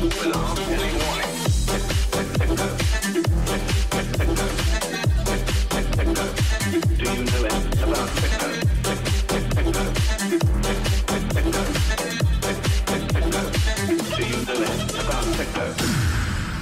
when I'm